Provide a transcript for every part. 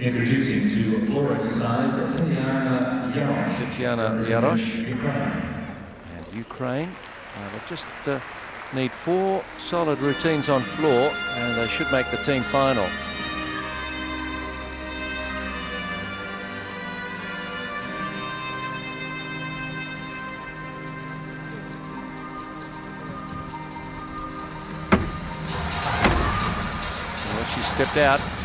Introducing to floor exercise, Tatiana Yarosh. Tatiana Yarosh. Ukraine. And Ukraine. Uh, they just uh, need four solid routines on floor and they should make the team final. Well, she stepped out.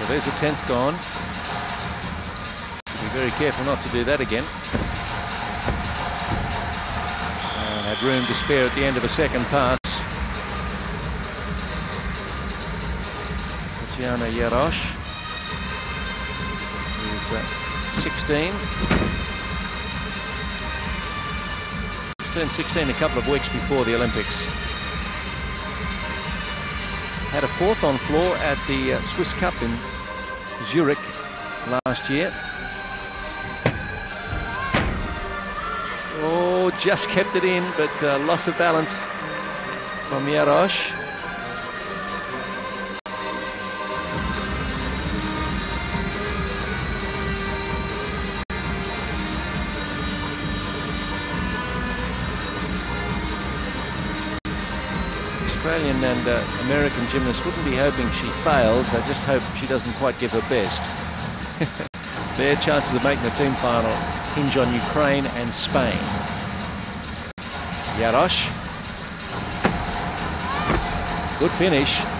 So there's a tenth gone. Be very careful not to do that again. And had room to spare at the end of a second pass. Tatiana Yarosh is uh, 16. Turned 16 a couple of weeks before the Olympics. Had a fourth on floor at the uh, Swiss Cup in Zurich last year. Oh, just kept it in, but uh, loss of balance from Yarosh. Australian and uh, American gymnasts wouldn't be hoping she fails. They just hope she doesn't quite give her best. Their chances of making the team final hinge on Ukraine and Spain. Yarosh. Good finish.